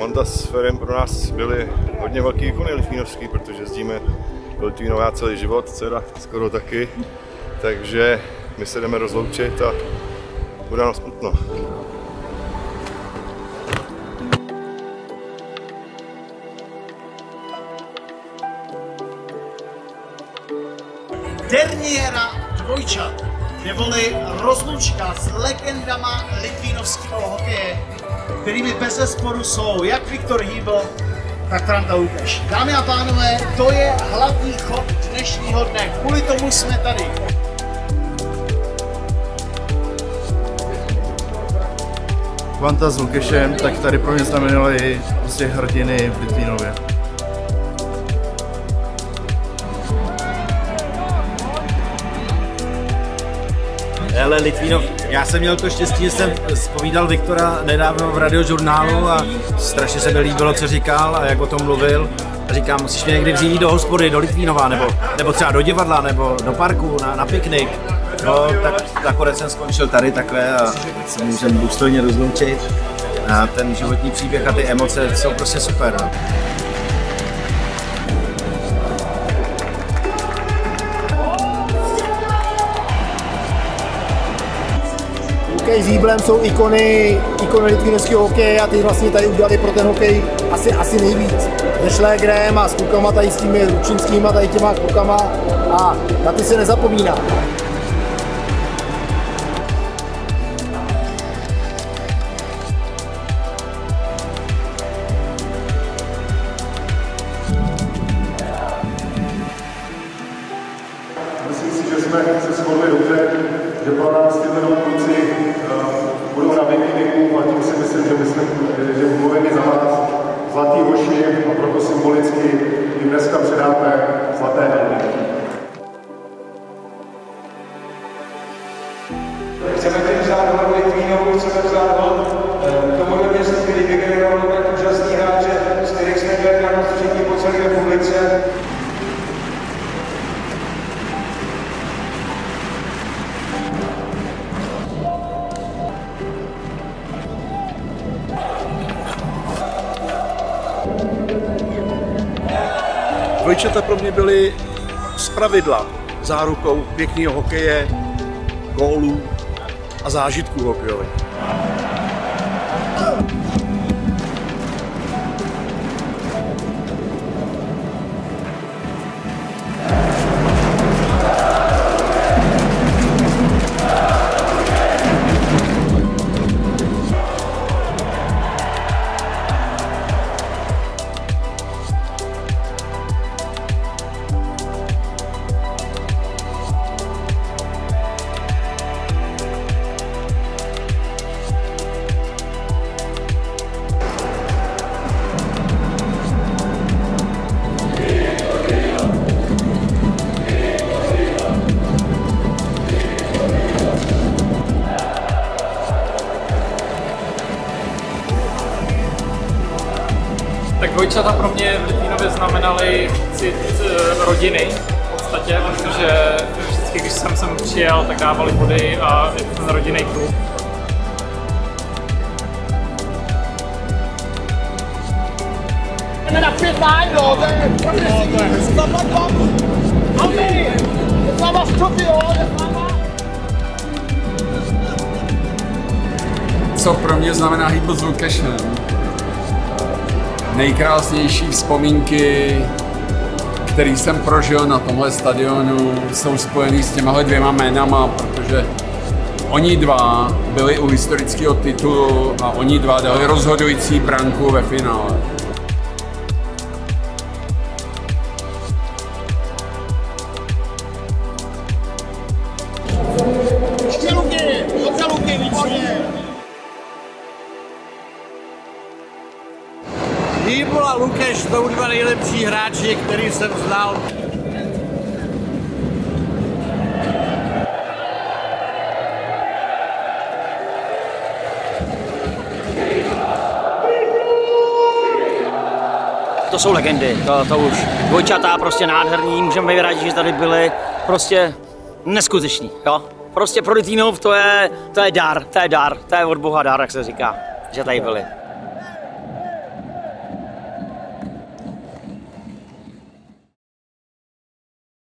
Monta s Ferem pro nás byly hodně velký výkony litvínovský, protože jezdíme do Litvínova celý život, dcera skoro taky, takže my se jdeme rozloučit a bude nám smutno. Derniéra dvojčat, neboli rozlučka s legendama litvínovského hokeje, kterými bez zesporu jsou jak Viktor Hýbl, tak Franta Lukeš. Dámy a pánové, to je hlavní chod dnešního dne. Kvůli tomu jsme tady. Kvanta s Lukešem, tak tady pro mě znamenaly prostě hrdiny v Litvínově. Hele, Litvínov, já jsem měl to štěstí, že jsem zpovídal Viktora nedávno v radiožurnálu a strašně se mi líbilo, co říkal a jak o tom mluvil. A říkám, musíš mě někdy vzít do hospody, do Litvínova, nebo, nebo třeba do divadla, nebo do parku, na, na piknik. No, tak nakonec jsem skončil tady takhle a se můžeme důstojně rozloučit. A ten životní příběh a ty emoce jsou prostě super. No. Hokej s Jíblem jsou ikony, ikony litvínovského hokeje a ty vlastně tady udělali pro ten hokej asi, asi nejvíc. Se Šlégrem a s klukama tady s těmi Lučinskýma, tady těma klukama a na ty se nezapomíná. Myslím si, že jsme se shodli dobře, že pro nás tyhle kluci budou na věky věků a tím si myslím, že, myslím, že mluvím za vás zlatý hoši a proto symbolicky jim dneska předáme zlaté helmy. Chceme tím vzát hlavu Litvínovu, chceme vzát hlavu tomuhle městu, který vygeneroval tak úžasný hráče, z kterých jsme měli na po celé republice. Dvojčata pro mě byly z pravidla zárukou pěkného hokeje, gólů a zážitků hokejových. Dvojčata pro mě v Litvínově znamenaly cit eh, rodiny v podstatě, protože vždycky, když jsem sem přijel, tak dávali body a je to ten rodinný klub. Jdeme na pět to je progresivní. Co pro mě znamená hýbl s Lukešem. Nejkrásnější vzpomínky, který jsem prožil na tomhle stadionu, jsou spojený s těmahle dvěma jménama, protože oni dva byli u historického titulu a oni dva dali rozhodující branku ve finále. Hýbl a Lukeš jsou dva nejlepší hráči, který jsem znal. To jsou legendy, to, to už dvojčatá prostě nádherný, můžeme být rádi, že tady byli, prostě neskuteční, jo. Prostě pro Litínov to je, to je dar, to je dar, to je od Boha dar, jak se říká, že tady byli.